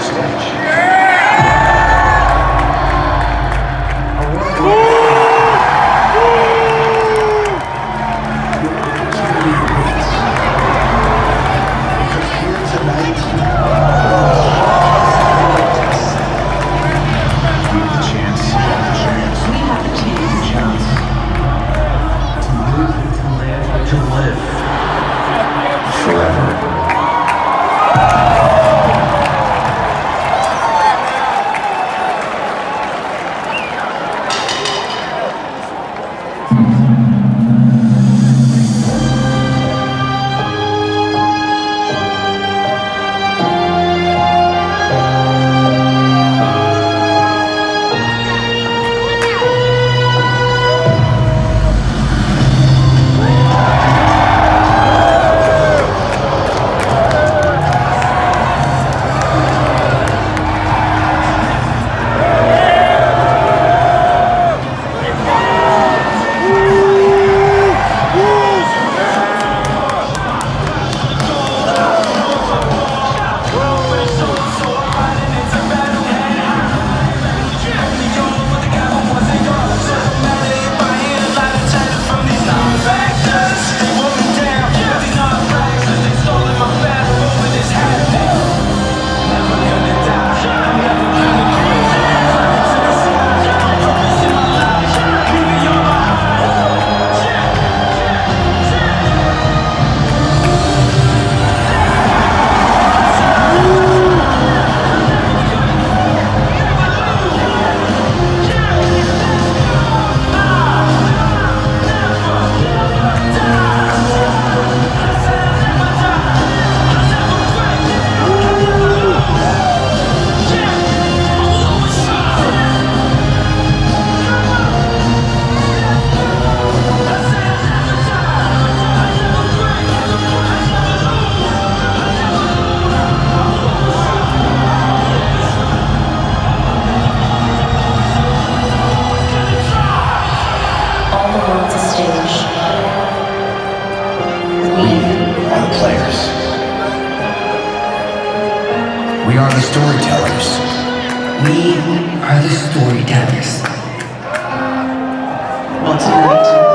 stage. builds a stage. We are the players. We are the storytellers. We are the storytellers. Well, tonight.